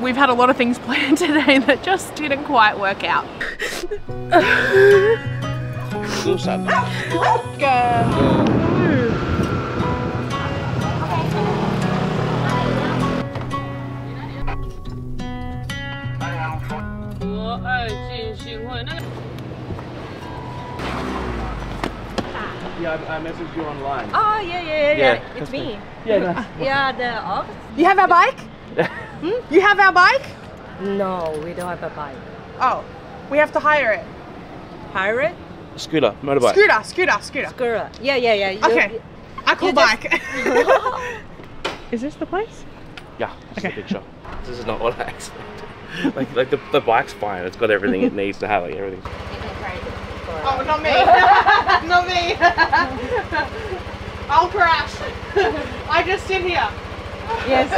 we've had a lot of things planned today that just didn't quite work out. Yeah, I, I messaged you online. Oh yeah, yeah, yeah, Yeah, yeah. It's me. Yeah, nice. Yeah, the office. You have a bike? Hmm? You have our bike? No, we don't have a bike. Oh, we have to hire it. Hire it? Scooter, motorbike. Scooter, scooter, scooter. Scooter. Yeah, yeah, yeah. You- Okay. I call You just- bike. Is this the place? Yeah, just Okay. a picture. This is not what I expected. like, like the, the bike's fine. It's got everything it needs to have. Like everything. Oh, not me. not me. I'll crash. I just sit here. Yes.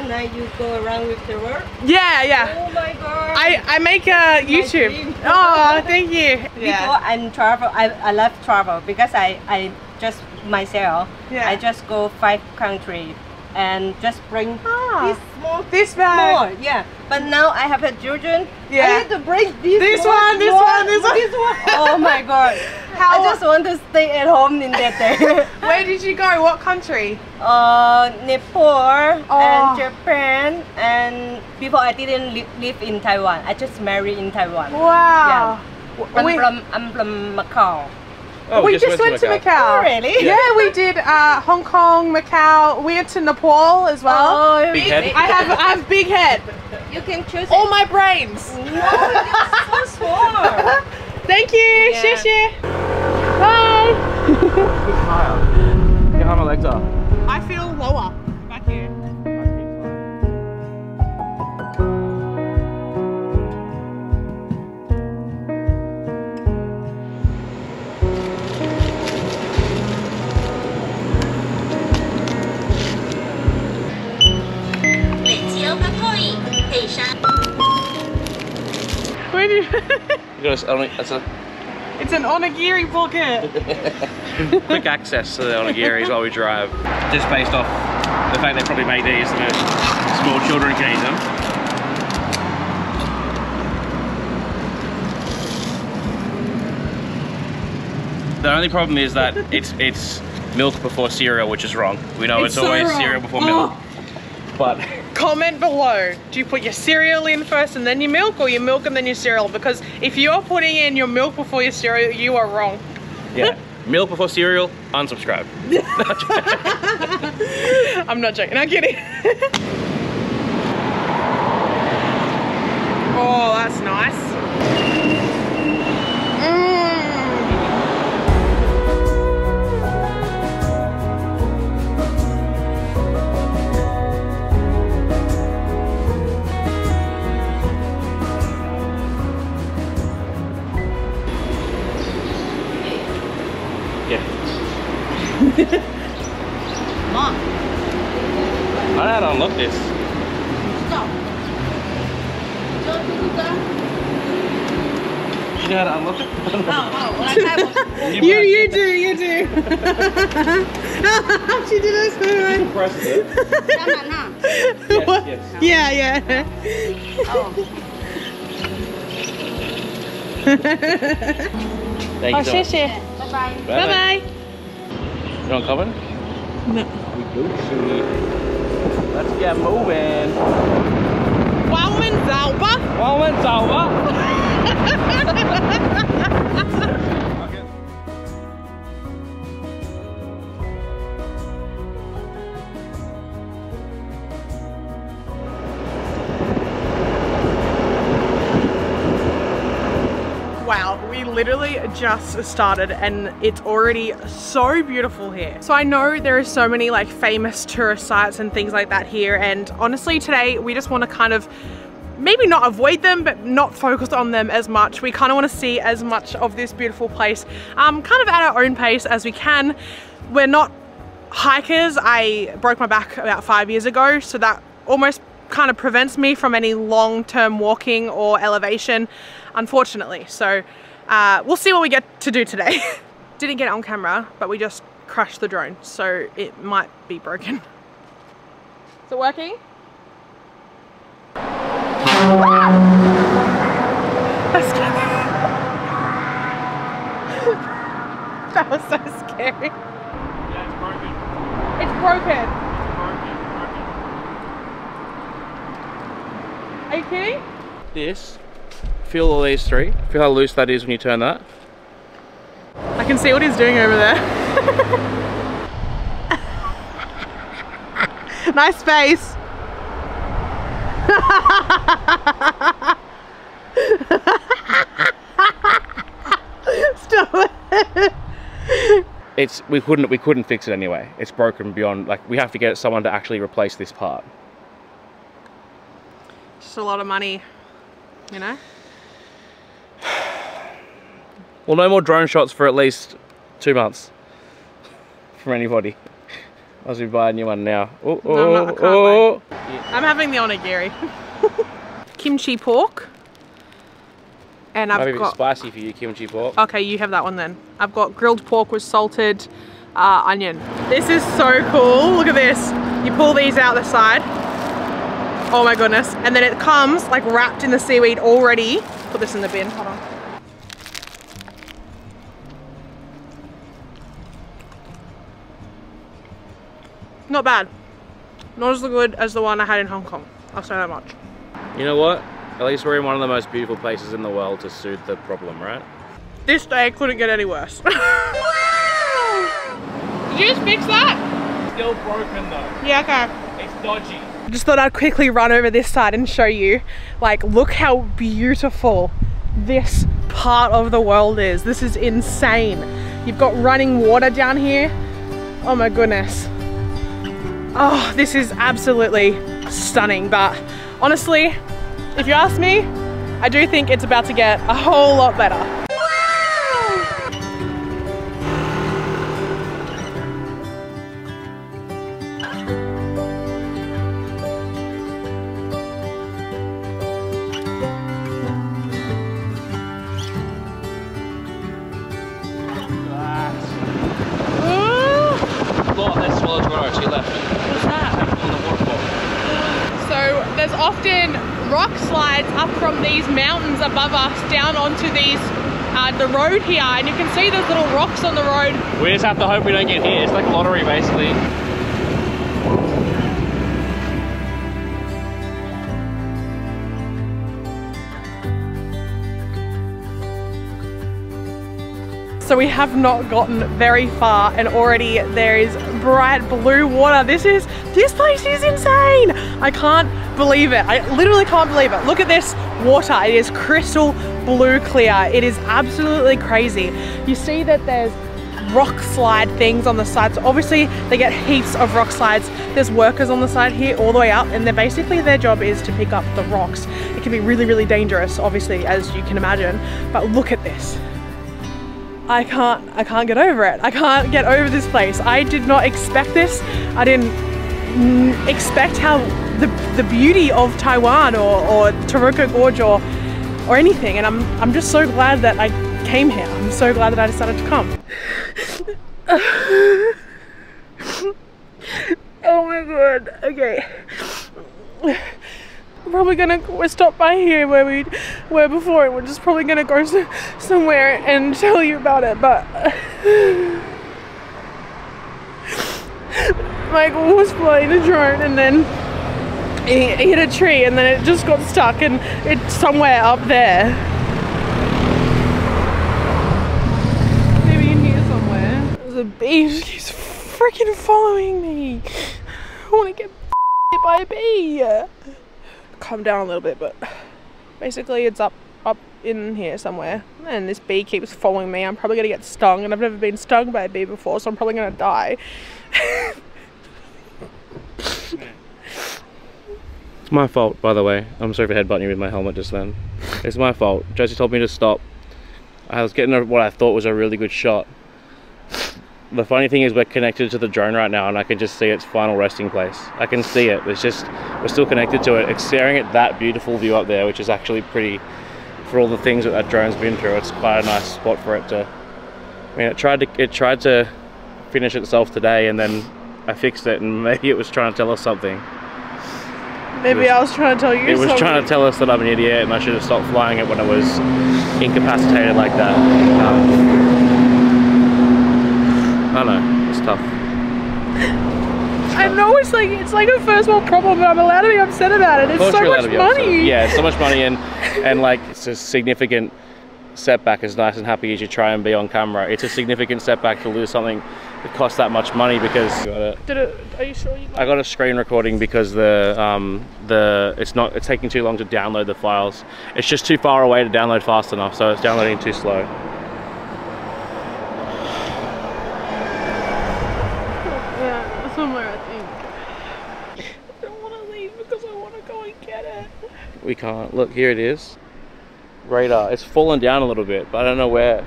now you go around with the work. Yeah, yeah. Oh my god. I, I make a YouTube. Oh, thank you. Yeah. Before I'm travel, I, I love travel because I, I just myself. Yeah. I just go five country and just bring Ah. this small This bag. more. Yeah. But now I have a children. Yeah. I need to bring this. This one, one, this one, this one. This one. Oh my god. How- I just want to stay at home in that day. Where did you go? What country? uh, Nepal Oh. and Japan and before I didn't li- live in Taiwan. I just married in Taiwan. Wow. I'm We- from I'm from Macau. Oh, we just went to Macau. Oh, really? Yeah, we did uh, Hong Kong, Macau. We went to Nepal as well. Oh, Big head. I have I have big head. You can choose. All my brains. No, you're so small. Thank you. Yeah. Xie xie. Bye. Yeah, how my legs are. I feel lower do you? You got a, it's an onigiri pocket. quick access to the Onigiris while we drive. Just based off the fact they probably made these so that small children can eat them. The only problem is that it's it's milk before cereal, which is wrong. We know It's it's, so always wrong. cereal before milk. Oh. But Comment below. Do you put your cereal in first and then your milk, or your milk and then your cereal? Because if you're putting in your milk before your cereal, you are wrong. yeah, milk before cereal, unsubscribe. I'm not joking. I'm kidding. oh, that's nice. Mom. I know how to unlock this. You know how to unlock it? You, you do, you do. she did it so right. Press it. Yes, yes. Yeah, yeah. Thank Oh, you so much. 谢谢. Bye Bye bye. You come in. No. We Gucci. Let's get moving. Warm and sauber. Warm. Wow, we literally just started and it's already so beautiful here. So I know there are so many like famous tourist sites and things like that here and honestly today we just want to kind of maybe not avoid them but not focus on them as much. We kind of want to see as much of this beautiful place um, kind of at our own pace as we can. We're not hikers. I broke my back about five years ago so that almost kind of prevents me from any long-term walking or elevation unfortunately so uh, we'll see what we get to do today didn't get it on camera but we just crashed the drone so it might be broken is it working That's scary. that was so scary. Yeah, it's broken. It's broken. Are you kidding? This. Feel all these three. Feel how loose that is when you turn that. I can see what he's doing over there. nice face. Stop it. It's we couldn't we couldn't fix it anyway. It's broken beyond like we have to get someone to actually replace this part. Just a lot of money, you know? Well, no more drone shots for at least two months from anybody. As we buy a new one now. Oh, No, I'm not- I oh, oh. I'm having the onigiri. Kimchi pork. And a I've bit got spicy for you, kimchi pork. Okay, you have that one then. I've got grilled pork with salted uh, onion. This is so cool. Look at this. You pull these out the side. Oh my goodness. And then it comes like wrapped in the seaweed already. Put this in the bin. Hold on. Not bad. Not as good as the one I had in Hong Kong. I'll say that much. You know what? At least we're in one of the most beautiful places in the world to soothe the problem, right? This day couldn't get any worse. Did you just fix that? Still broken though. Yeah, okay. It's dodgy. I just thought I'd quickly run over this side and show you, like, look how beautiful this part of the world is. This is insane. You've got running water down here. Oh my goodness. Oh, this is absolutely stunning. But honestly, if you ask me, I do think it's about to get a whole lot better. The road here, and you can see those little rocks on the road. We just have to hope we don't get hit. It's like a lottery basically. So we have not gotten very far, and already there is bright blue water. This is this place is insane. I can't believe it. I literally can't believe it. Look at this water. It is crystal blue clear. It is absolutely crazy. You see that there's rock slide things on the side. So obviously they get heaps of rock slides. There's workers on the side here all the way up and they're basically their job is to pick up the rocks. It can be really, really dangerous, obviously, as you can imagine. But look at this. I can't, I can't get over it. I can't get over this place. I did not expect this. I didn't expect how the, the beauty of Taiwan or, or Taroko Gorge or, or anything. And I'm, I'm just so glad that I came here. I'm so glad that I decided to come. oh my god. Okay. We're probably gonna we're stopped by here where we were before and we're just probably gonna go s- somewhere and tell you about it but Michael was flying a drone and then he he hit a tree and then it just got stuck and it's somewhere up there maybe in here somewhere there's a bee he's freaking following me I want to get hit by a bee calm down a little bit, but basically it's up up in here somewhere. And this bee keeps following me. I'm probably gonna get stung, and I've never been stung by a bee before, so I'm probably gonna die. It's my fault, by the way. I'm sorry for headbutting you with my helmet just then. It's my fault. Josie told me to stop. I was getting a, what I thought was a really good shot. The funny thing is we're connected to the drone right now and I can just see its final resting place. I can see it. It's just, we're still connected to it. It's staring at that beautiful view up there, which is actually pretty, for all the things that that drone's been through, it's quite a nice spot for it to, I mean, it tried to, it tried to finish itself today and then I fixed it and maybe it was trying to tell us something. Maybe was- I was trying to tell you It was something. trying to tell us that I'm an idiot and I should have stopped flying it when I was incapacitated like that. Um, I know, it's tough. I know it's like it's like a first world problem, but I'm allowed to be upset about it. It's so much to be upset. money. Yeah, so much money and and like it's a significant setback as nice and happy as you try and be on camera. It's a significant setback to lose something that costs that much money because Did it? Are you sure you? I got a screen recording because the um, the it's not it's taking too long to download the files. It's just too far away to download fast enough, so it's downloading too slow. Yeah, somewhere I think. I don't want to leave because I want to go and get it. We can't look here. It is radar. Uh, it's fallen down a little bit, but I don't know where.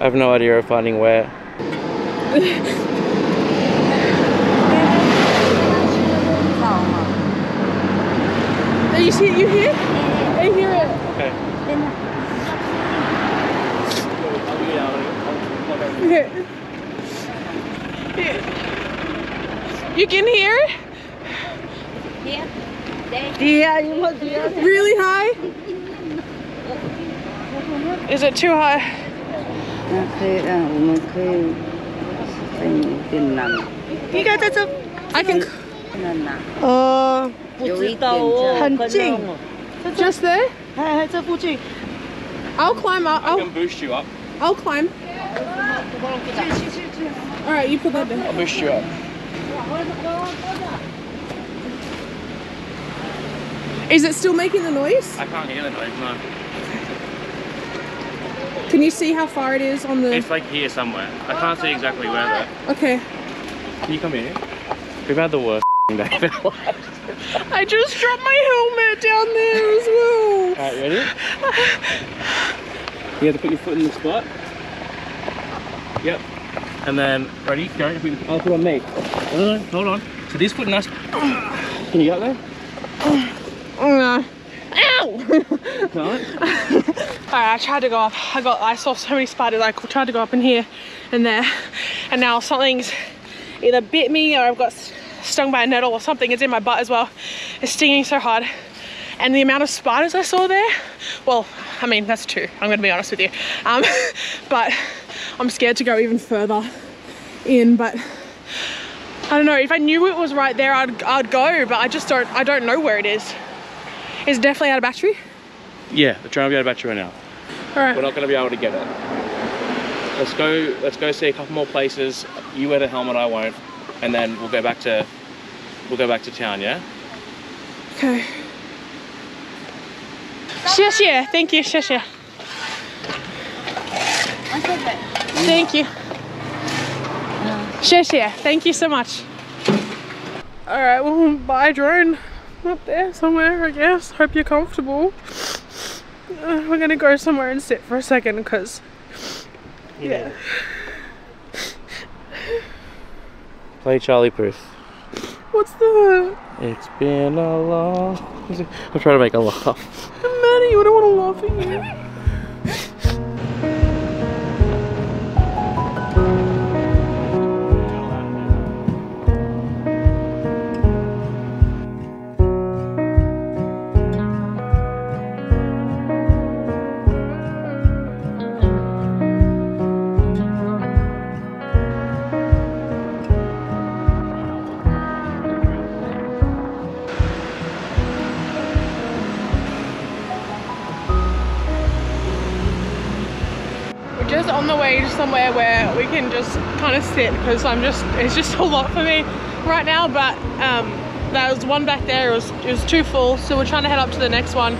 I have no idea of finding where. Are you see? You hear? I hear it. Okay. Okay. You can hear it? Yeah, you must be. Really high? Is it too high? 那可以让我们可以在电脑应该在这 I can. 那哪 Uh, 不知道哦，很近可能哦 just there. 还还这附近。 I'll climb up. I I'll, can boost you up. I'll climb. All right, you put that down. I'll boost you up. Is it still making the noise? I can't hear the noise. No. Can you see how far it is on the? It's like here somewhere. I can't see exactly where though. Okay. Can you come here? We've had the worst day of our lives. I just dropped my helmet down there as well. Alright, ready? You have to put your foot in the spot. Yep. And then, ready? Go. I'll put on me. No, no, no, hold on. So this foot nice. Can you get there? Alright, I tried to go up. I got I saw so many spiders. I tried to go up in here and there. And now something's either bit me or I've got stung by a nettle or something. It's in my butt as well. It's stinging so hard. And the amount of spiders I saw there, well, I mean, that's two. I'm gonna be honest with you. Um, but I'm scared to go even further in, but I don't know. If I knew it was right there, I'd, I'd go, but I just don't, I don't know where it is. Is definitely out of battery? Yeah, the drone will be out of battery right now. All right. We're not going to be able to get it. Let's go, let's go see a couple more places. You wear the helmet, I won't. And then we'll go back to, we'll go back to town, yeah? Okay. Shush thank you, shush. Thank you. Shush thank you so much. All right, well, bye drone. Up there somewhere, I guess. Hope you're comfortable. Uh, we're gonna go somewhere and sit for a second because, yeah. Play Charlie Puth. What's the. It's been a long. I'm trying to make a laugh. Maddie, I don't want to laugh at you. somewhere where we can just kind of sit because I'm just it's just a lot for me right now. But um, there was one back there. It was it was too full, so we're trying to head up to the next one.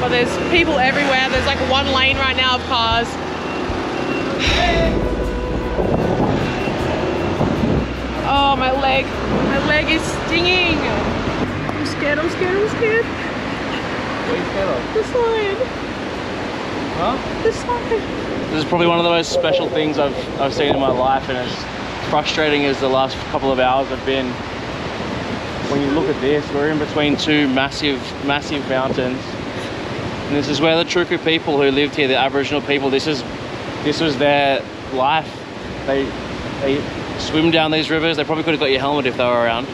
But there's people everywhere. There's like one lane right now of cars. Oh my leg, my leg is stinging. I'm scared. I'm scared. I'm scared. This side. Huh? This side. This is probably one of the most special things I've I've seen in my life, and as frustrating as the last couple of hours have been. When you look at this, we're in between two massive, massive mountains, and this is where the Truku people who lived here, the Aboriginal people, this is this was their life. They they swim down these rivers. They probably could have got your helmet if they were around.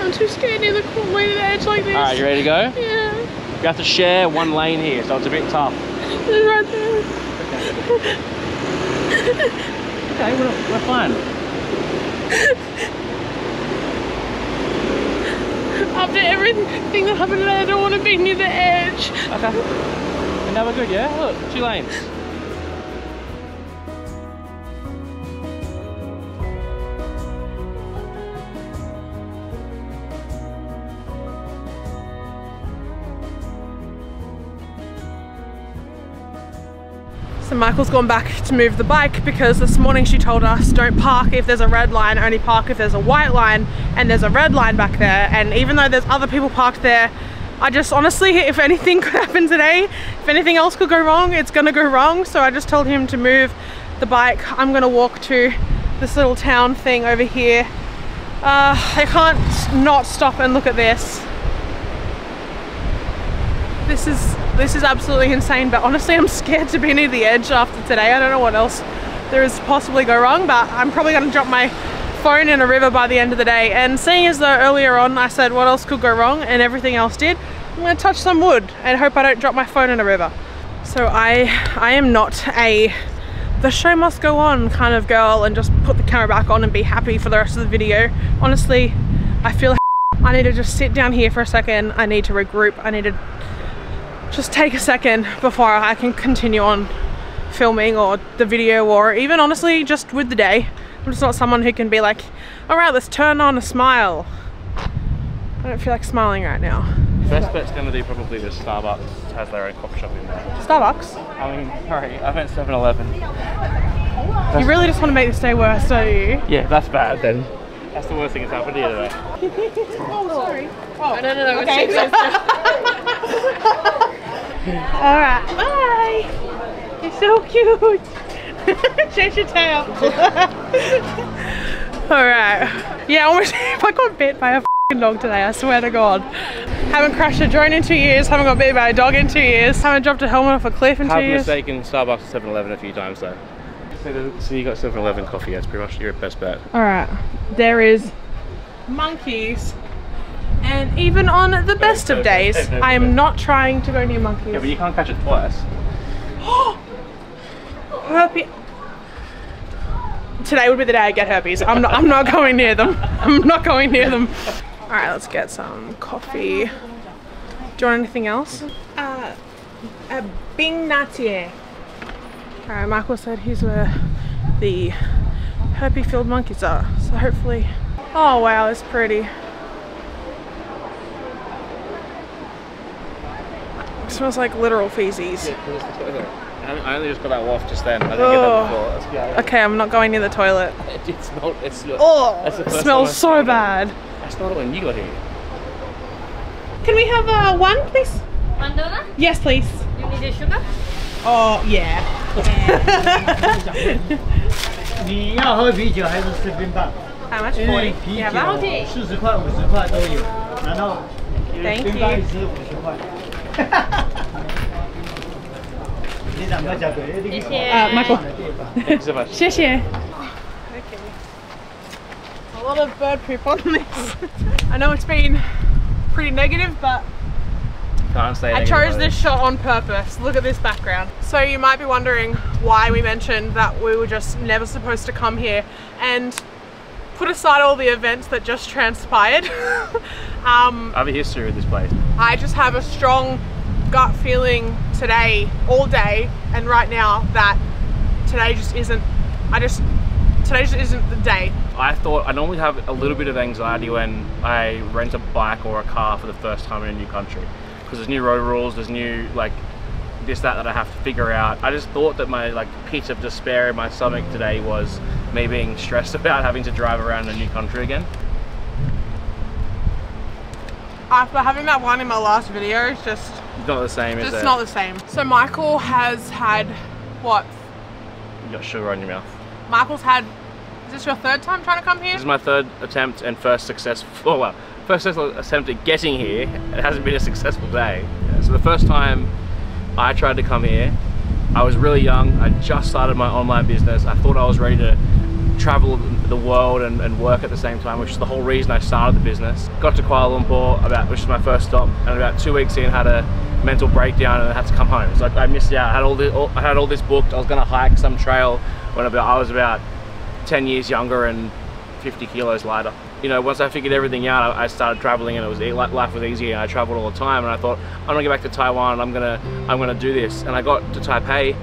I'm too scared near the the edge like this. Alright, you ready to go? Yeah, We have to share one lane here, so it's a bit tough. It's right there. Okay, we're, we're fine. After everything that happened today, I don't want to be near the edge. Okay. And now we're good, yeah? Look, two lanes. So Michael's gone back to move the bike because this morning she told us don't park if there's a red line, only park if there's a white line and there's a red line back there. And even though there's other people parked there, I just honestly, if anything could happen today, if anything else could go wrong, it's gonna go wrong. So I just told him to move the bike. I'm gonna walk to this little town thing over here. Uh, I can't not stop and look at this. This is this is absolutely insane, but honestly I'm scared to be near the edge after today. I don't know what else there is possibly go wrong, but I'm probably gonna drop my phone in a river by the end of the day. And seeing as though earlier on I said what else could go wrong and everything else did, I'm gonna touch some wood and hope I don't drop my phone in a river. So I I am not a the show must go on kind of girl and just put the camera back on and be happy for the rest of the video. Honestly, I feel like I need to just sit down here for a second. I need to regroup. I need to just take a second before I can continue on filming or the video or even honestly just with the day. I'm just not someone who can be like, all right, let's turn on a smile. I don't feel like smiling right now. Best bet's gonna be probably the Starbucks has their own coffee shop in there. Starbucks. I mean, sorry, I meant 7 Eleven. You really just want to make this day worse, don't you? Yeah, that's bad then. That's the worst thing that's happened here today. Oh, sorry. Oh, No, no, no. Okay. Okay. All right, bye. You're so cute. Change your tail. All right. Yeah, I almost I got bit by a fing dog today. I swear to God. Haven't crashed a drone in two years. Haven't got bit by a dog in two years. Haven't dropped a helmet off a cliff in two I've mistaken Starbucks and 7 Eleven a few times though. So, the- so you got 7 Eleven coffee, that's pretty much your best bet. All right. There is monkeys. And even on the best of days, I am not trying to go near monkeys. Yeah, but you can't catch it twice. herpes. Today would be the day I get herpes. I'm not. I'm not going near them. I'm not going near them. All right, let's get some coffee. Do you want anything else? Uh, a Bing Natie. All right, Michael said he's where the herpes-filled monkeys are. So hopefully. Oh wow, it's pretty. It smells like literal feces. I only just got that waft just then. I didn't Oh. get that before. Okay, I'm not going near the toilet. it, it smelled, it smelled, Oh, it first time I smells so smelled bad. I smelled it when you got here. Can we have uh, one, please? One donut? Yes, please. You need the sugar? Oh, yeah. 你要喝啤酒还是吃冰棒？ How much? 因为 Forty. 啤 Yeah, 酒 that. 四十块、五十块都有，然后 Thank 冰棒 you. 一支五十块。你两个价格一定有 Uh, Michael. 的地方。 Thanks so much. 谢谢. Okay. A lot of bird poop on this. I know it's been pretty negative, but can't say I chose this it. shot on purpose. Look at this background. So you might be wondering why we mentioned that we were just never supposed to come here and put aside all the events that just transpired. um, I have a history with this place. I just have a strong gut feeling today, all day, and right now that today just isn't. I just today just isn't the day. I thought I normally have a little bit of anxiety when I rent a bike or a car for the first time in a new country because there's new road rules, there's new like this that that I have to figure out. I just thought that my like pit of despair in my stomach today was me being stressed about having to drive around a new country again. After having that one in my last video, it's just It's not the same, is it's not the same. So Michael has had what? You got sugar on your mouth. Michael's had. Is this your third time trying to come here? This is my third attempt and first successful, well, first attempt at getting here. It hasn't been a successful day. So the first time I tried to come here, I was really young. I just started my online business. I thought I was ready to travel the world and, and work at the same time, which is the whole reason I started the business. Got to Kuala Lumpur, about which is my first stop, and about two weeks in had a mental breakdown and I had to come home. So I, I missed out. I had all this, all, I had all this booked. I was going to hike some trail when I was about 10 years younger and 50 kilos lighter. You know, once I figured everything out, I, I started traveling and it was life was easier. I traveled all the time, and I thought I'm gonna go back to Taiwan. And I'm gonna I'm gonna do this. And I got to Taipei,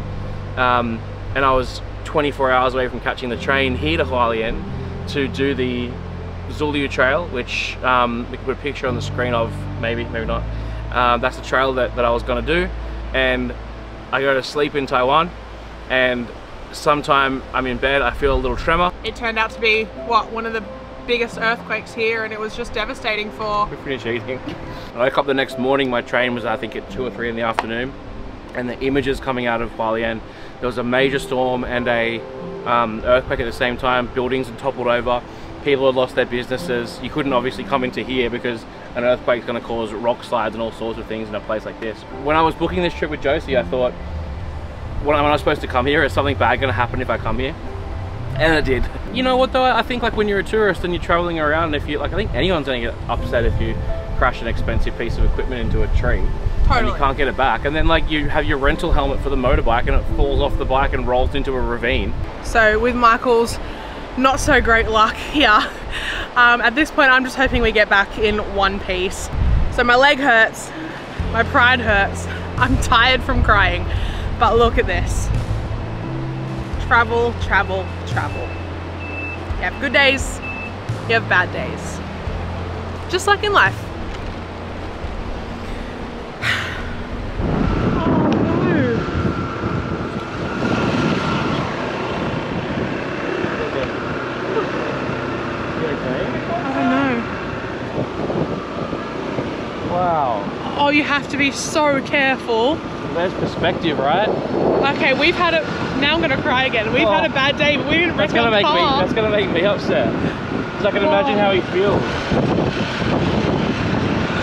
um, and I was 24 hours away from catching the train here to Hualien to do the Zhuilu Trail, which um, we put a picture on the screen of, maybe, maybe not. Um, that's the trail that, that I was gonna do, and I go to sleep in Taiwan, and sometime I'm in bed, I feel a little tremor. It turned out to be, what, one of the biggest earthquakes here and it was just devastating for We're finished eating. I woke up the next morning, my train was I think at 2 or 3 in the afternoon and the images coming out of Hualien, there was a major storm and a um, earthquake at the same time, buildings had toppled over, people had lost their businesses, you couldn't obviously come into here because an earthquake's going to cause rock slides and all sorts of things in a place like this. When I was booking this trip with Josie, I thought, when I'm supposed to come here, is something bad going to happen if I come here? And it did. You know what though? I think like when you're a tourist and you're traveling around, if you like, I think anyone's gonna get upset if you crash an expensive piece of equipment into a tree and you can't get it back. And then like you have your rental helmet for the motorbike and it falls off the bike and rolls into a ravine. So with Michael's not so great luck here, um, at this point I'm just hoping we get back in one piece. So my leg hurts, my pride hurts, I'm tired from crying, but look at this. Travel, travel, travel. You have good days, you have bad days. Just like in life. Oh no. I don't know. Wow. Oh, you have to be so careful. There's perspective, right? Okay, we've had a. Now I'm gonna cry again. We've had a Oh. bad day, but we didn't That's wreck gonna our make me that's gonna make me upset. So I can imagine how he feels.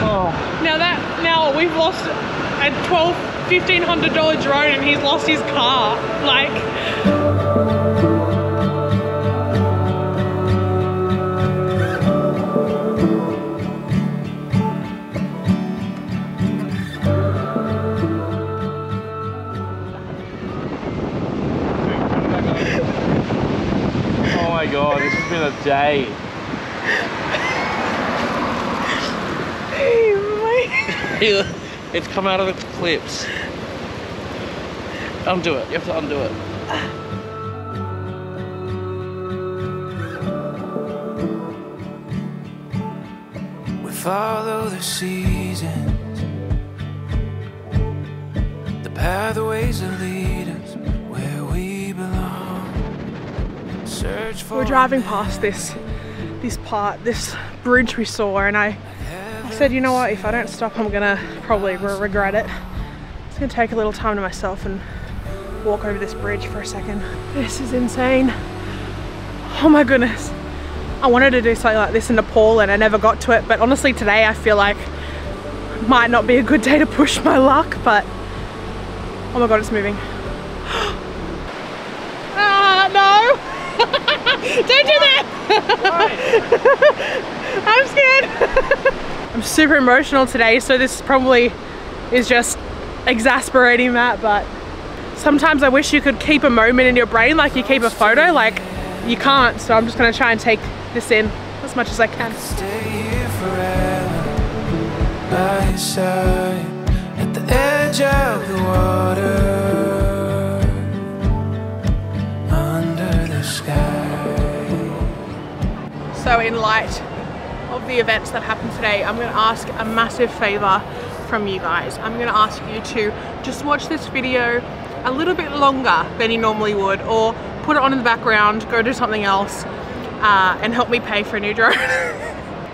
Oh. Now that now we've lost a twelve, fifteen hundred dollar drone, and he's lost his car. Like, day. it's come out of the clips. Undo it. You have to undo it. We follow the seasons, the pathways that lead we're driving past this, this part, this bridge we saw, and I, I said, you know what? If I don't stop, I'm gonna probably re- regret it. It's gonna take a little time to myself and walk over this bridge for a second. This is insane. Oh my goodness. I wanted to do something like this in Nepal and I never got to it, but honestly today I feel like might not be a good day to push my luck, but oh my god, it's moving. ah, no! Don't do that! I'm scared. I'm super emotional today, so this probably is just exasperating that, but sometimes I wish you could keep a moment in your brain like you keep a photo, like you can't, so I'm just gonna try and take this in as much as I can. Stay here forever by side at the edge of the water light of the events that happened today, I'm gonna ask a massive favor from you guys. I'm gonna ask you to just watch this video a little bit longer than you normally would or put it on in the background, go do something else uh, and help me pay for a new drone.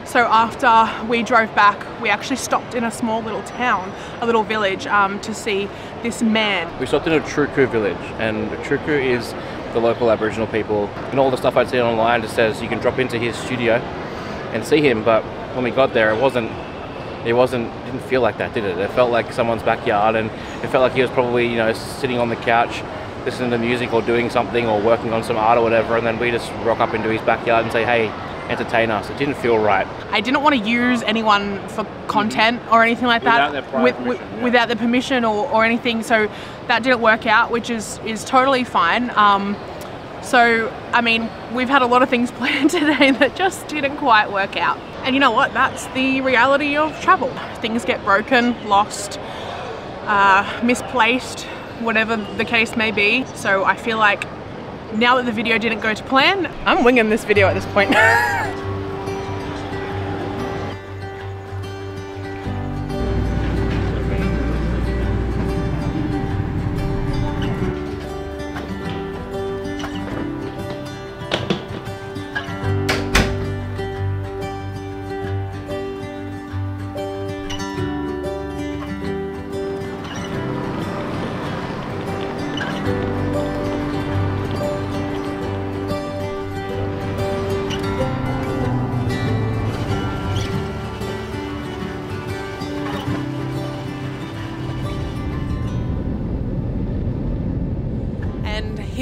So after we drove back, we actually stopped in a small little town, a little village, um, to see this man. We stopped in a Truku village, and Truku is the local Aboriginal people. And all the stuff I'd seen online just says you can drop into his studio and see him. But when we got there, it wasn't. It wasn't. Didn't feel like that, did it? It felt like someone's backyard, and it felt like he was probably, you know, sitting on the couch. listening to music or doing something or working on some art or whatever, and then we just rock up into his backyard and say, hey, entertain us. It didn't feel right. I didn't want to use anyone for content or anything like Without that their prior with, permission, with- yeah. without the permission or, or anything. So that didn't work out, which is is totally fine. Um, so I mean, we've had a lot of things planned today that just didn't quite work out. And you know what? That's the reality of travel. Things get broken, lost, uh, misplaced, whatever the case may be. So I feel like now that the video didn't go to plan, I'm winging this video at this point.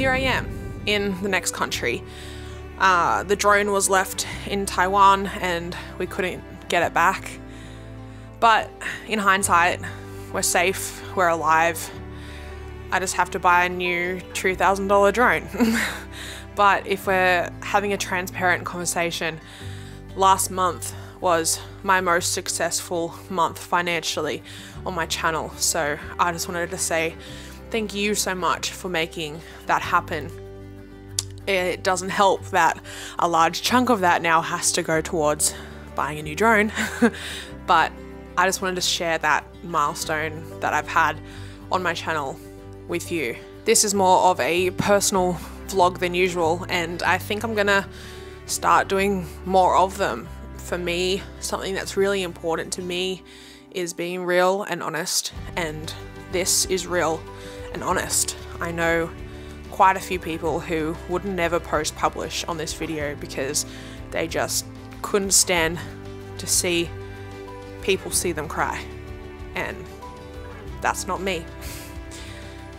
here I am in the next country. Uh, the drone was left in Taiwan and we couldn't get it back. But in hindsight, we're safe, we're alive. I just have to buy a new $2,000 drone. but if we're having a transparent conversation, last month was my most successful month financially on my channel. So I just wanted to say thank you so much for making that happen. It doesn't help that a large chunk of that now has to go towards buying a new drone, but I just wanted to share that milestone that I've had on my channel with you. This is more of a personal vlog than usual, and I think I'm gonna start doing more of them. For me, something that's really important to me is being real and honest, and this is real and honest. I know quite a few people who would never post publish on this video because they just couldn't stand to see people see them cry. And that's not me.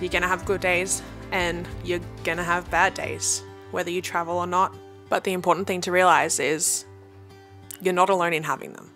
You're gonna have good days and you're gonna have bad days, whether you travel or not. But the important thing to realize is you're not alone in having them.